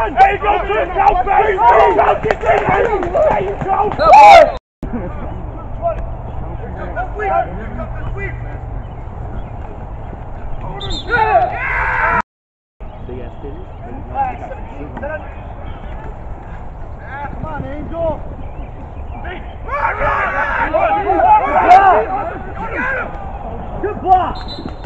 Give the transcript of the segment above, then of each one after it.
There you go, Chris! Out, baby! Out, get there! There you go! Come on, Angel. Good block.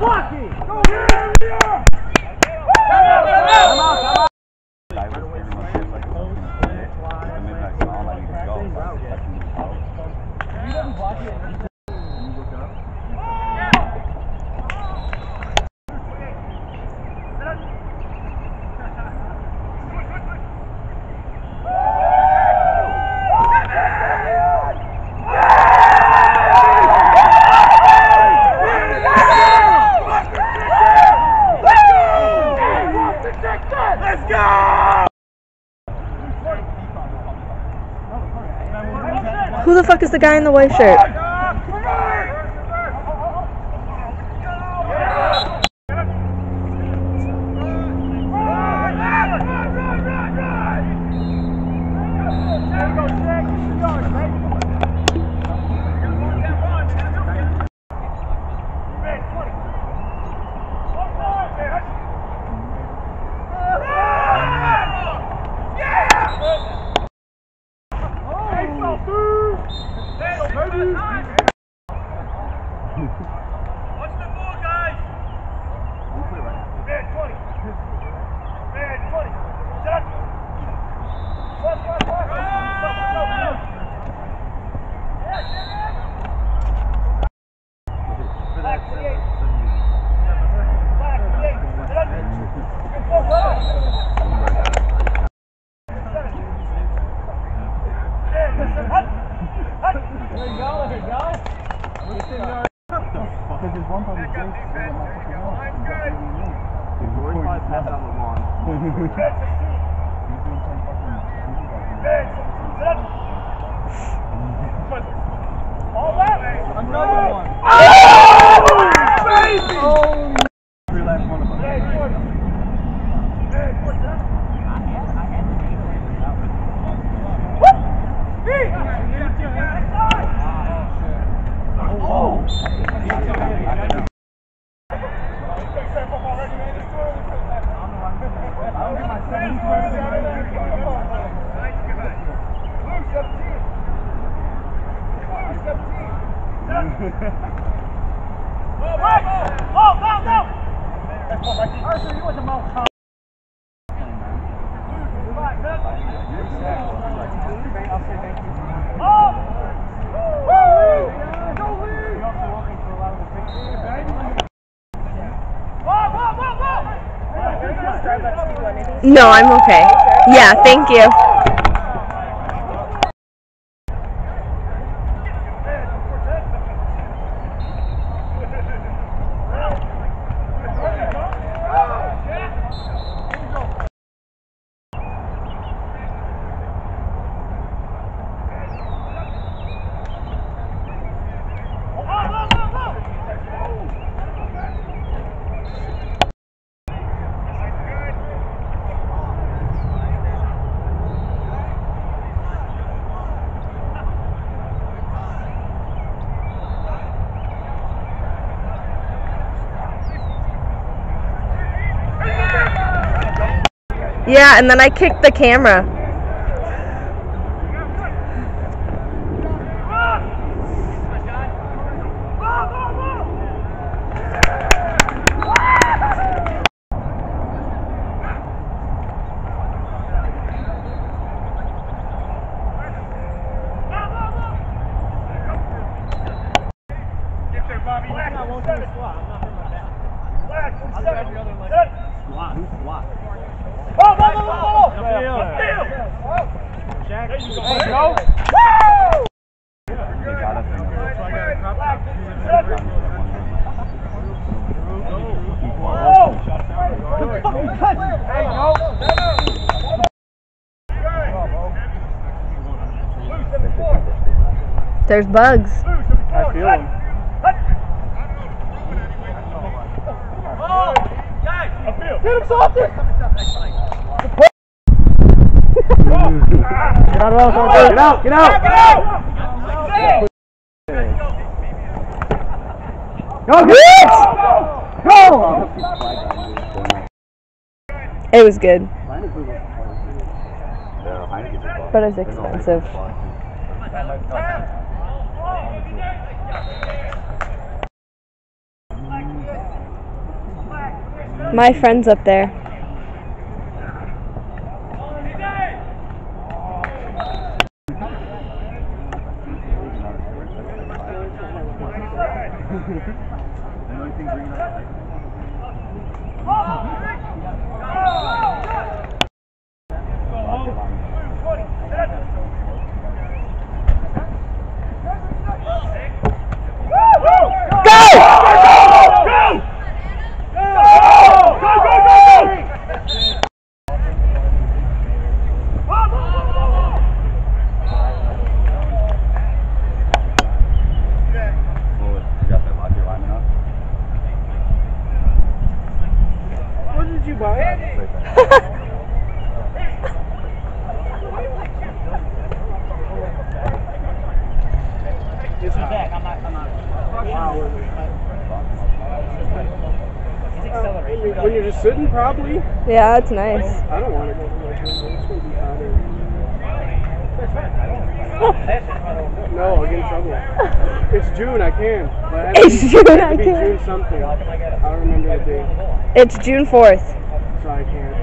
Corre! Who the fuck is the guy in the white shirt? Watch Because there's one Back up, defense. There you go. Line's good. Defense. Sit up. All that. Another one. Baby! Every last one of us. Hey, Jordan. Hey, Arthur, you want the most No, I'm okay. Yeah, thank you. Yeah, and then I kicked the camera. Get there, Bobby. Black, I won't do a squat. I'm not hurting my back. Black, I'll do seven. every other leg. Set. Squat. Who's squat? Oh, go, go, go, go. Upfield. Upfield. Jack. There you go. Hey, There. go. Woo! They got us in there. So I got a crop top. Set. Oh! Hey, go. There's bugs. I feel him. Get him softer! Get out of the Get out. Get out. Get out! Go, get Go. It was good, but it's expensive. My friend's up there. What did you buy? It's back. I'm not. I'm not. When you're just sitting, probably. Yeah, it's nice. I don't want to go to my gym. It's gonna be hotter. No, I'll get in trouble. It's June. I can. But to It's be- June, I be can. June something. I don't remember the date, It's June 4th. so I can't.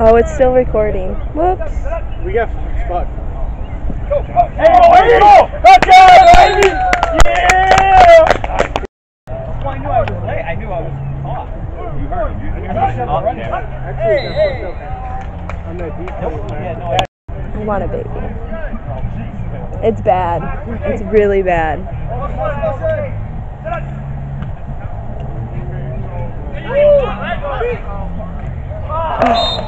Oh, it's still recording. Whoops. We got fucked. I. Oh, want a baby. It's bad. It's really bad. Woo!